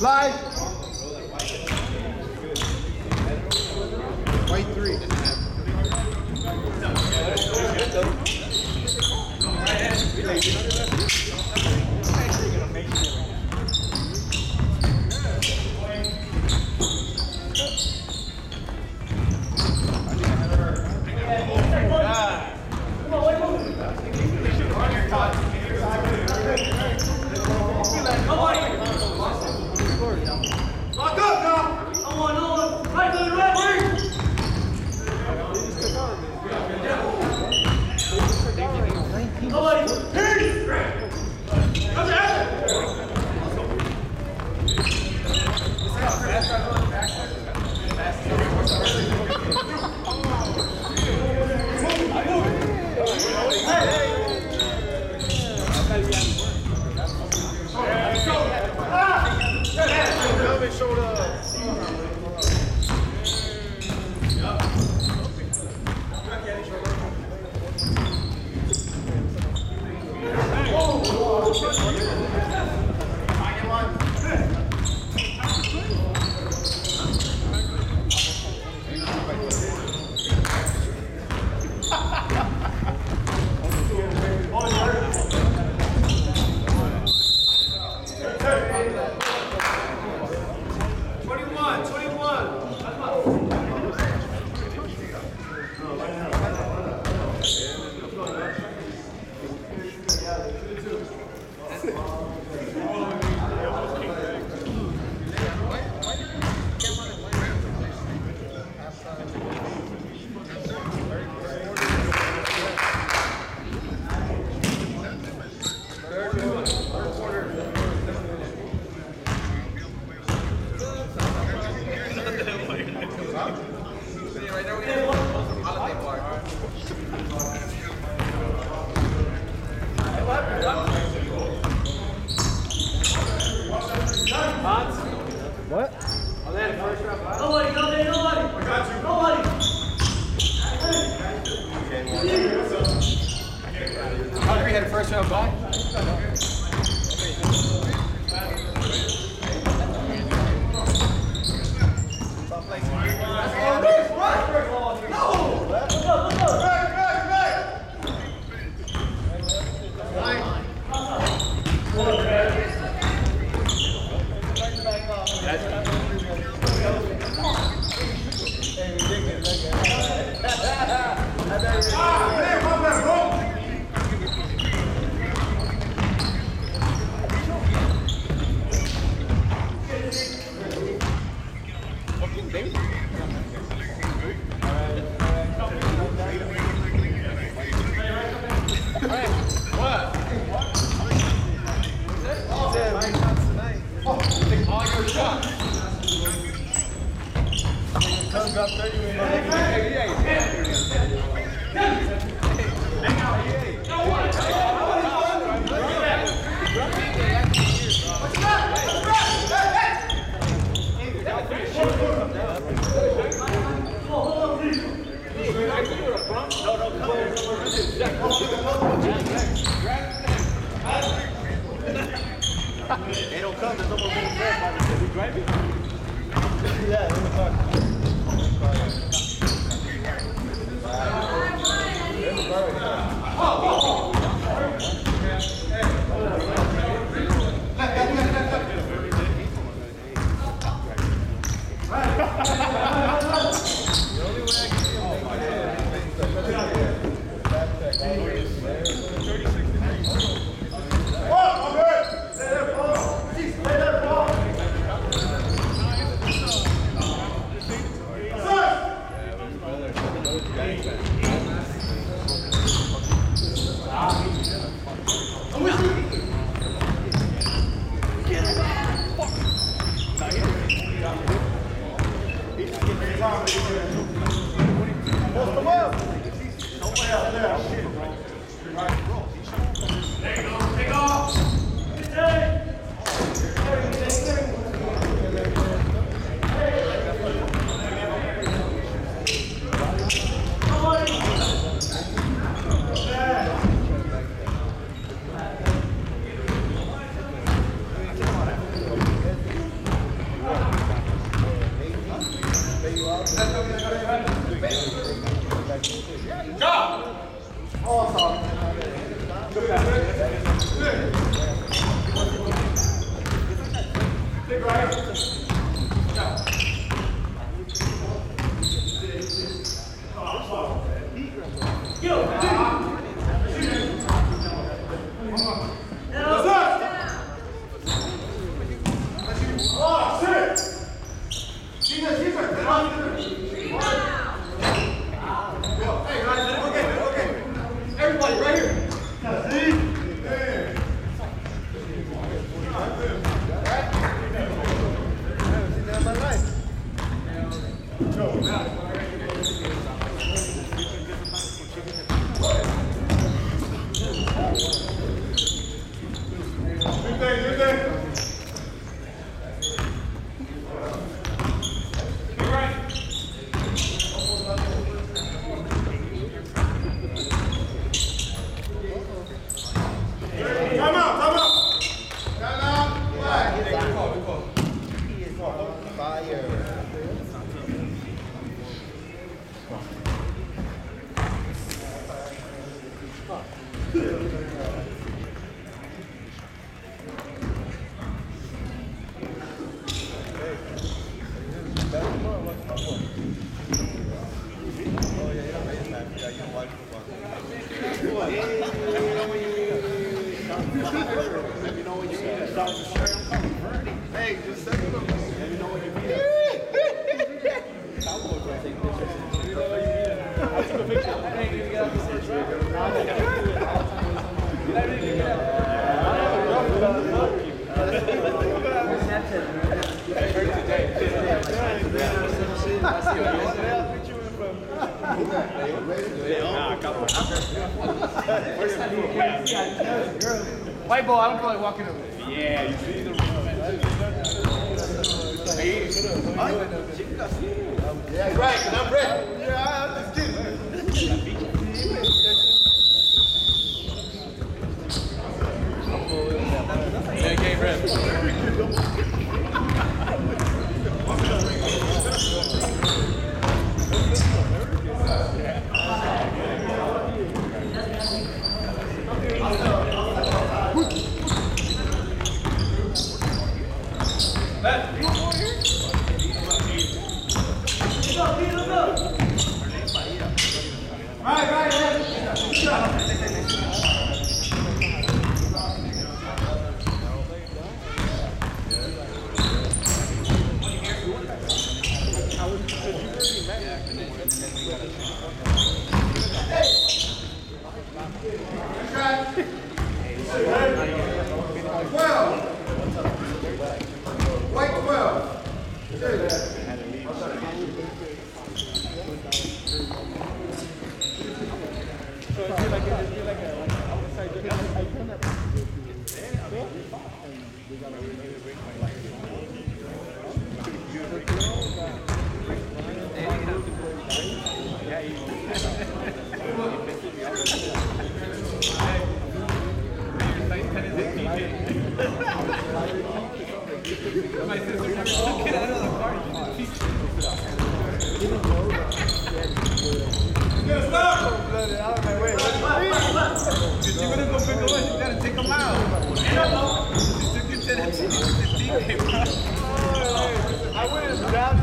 Live. White ball, I don't feel like walking over. there. Yeah, right, and I'm ready. Yeah, I'm just kidding.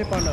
Just championship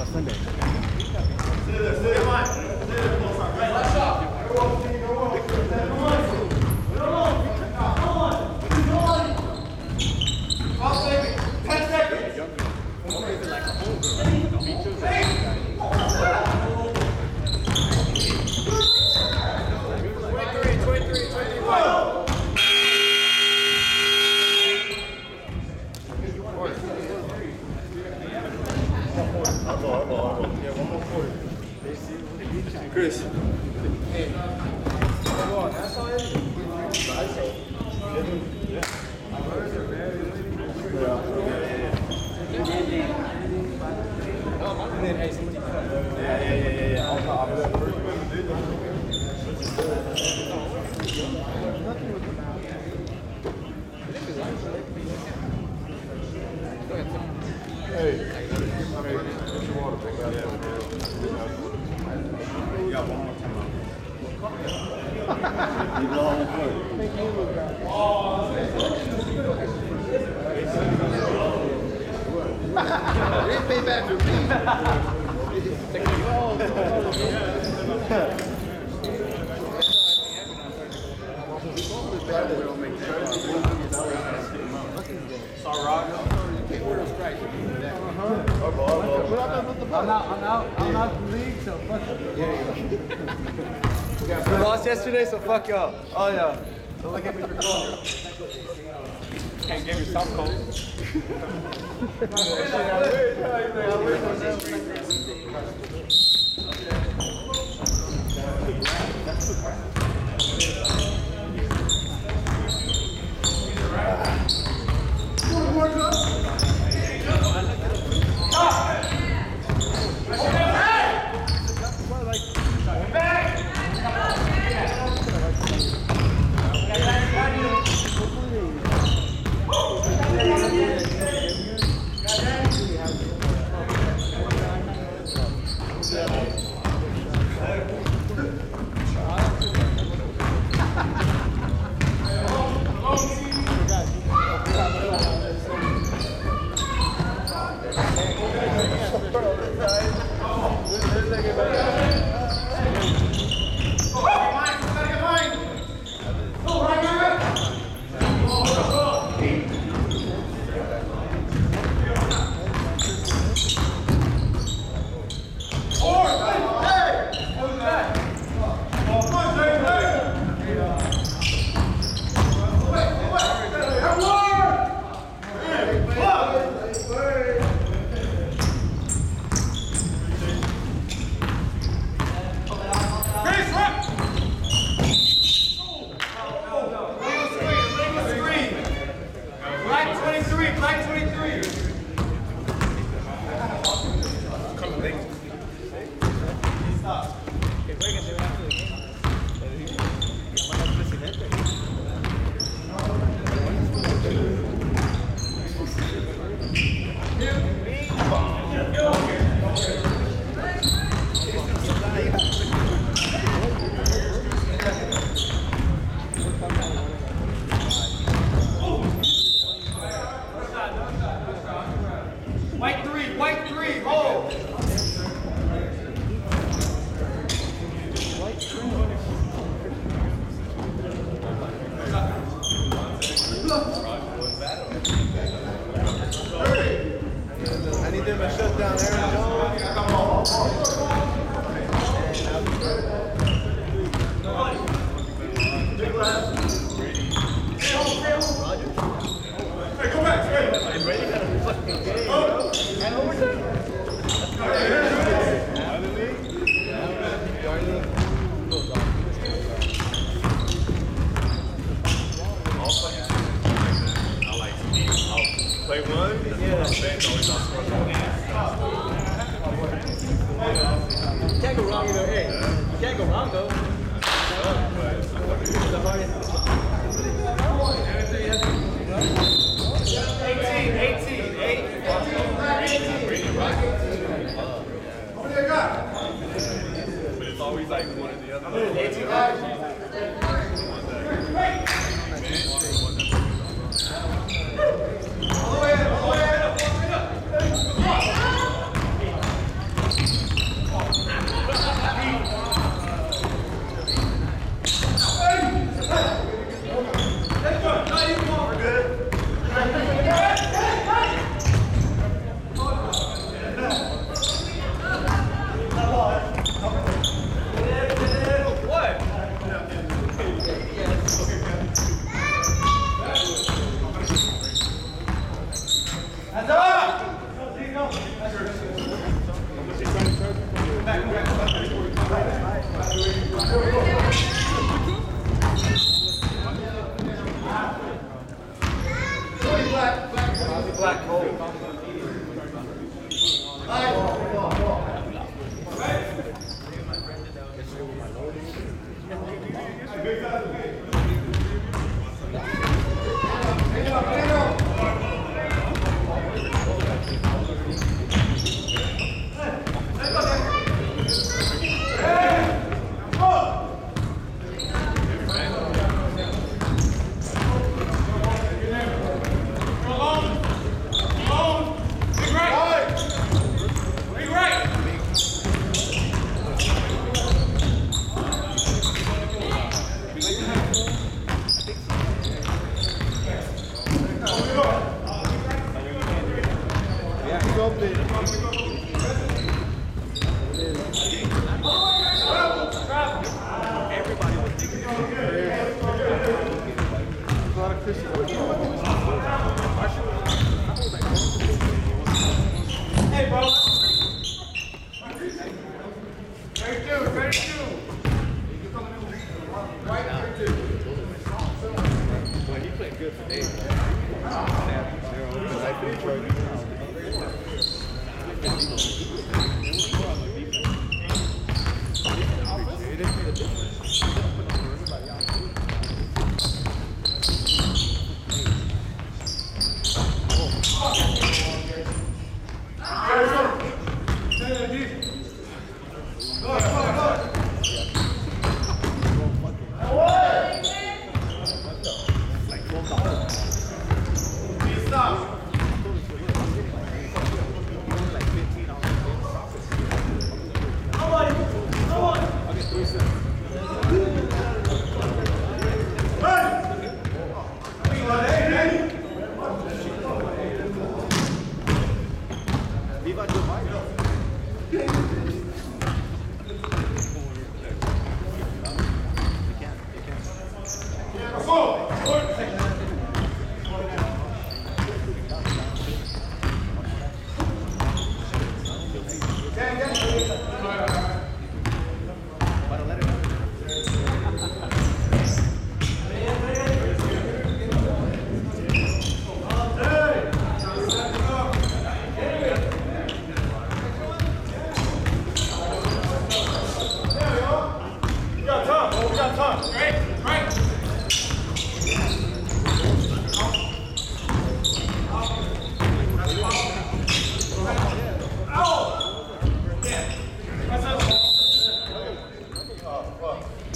Pay back your I'm out, I'm out, I'm out of the league, so fuck it. We lost yesterday, so fuck y'all. Oh yeah. Don't look at me for calling. Can't give me some cold. Black down there.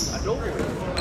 I don't.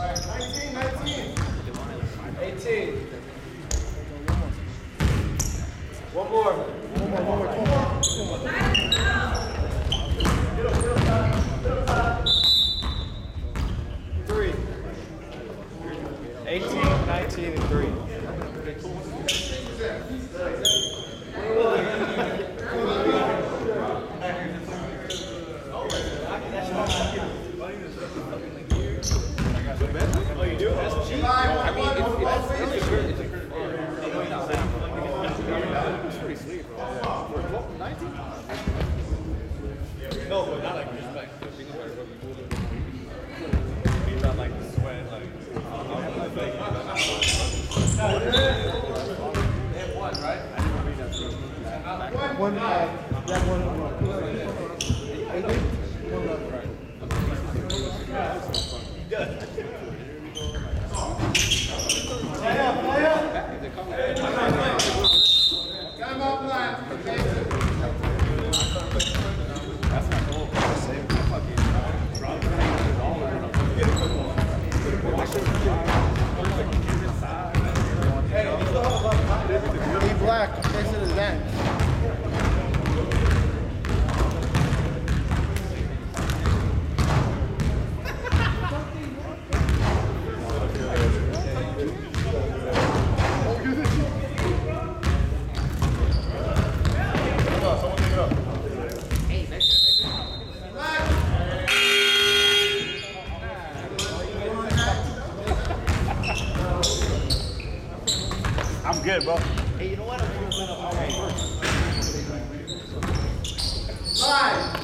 Three. Five.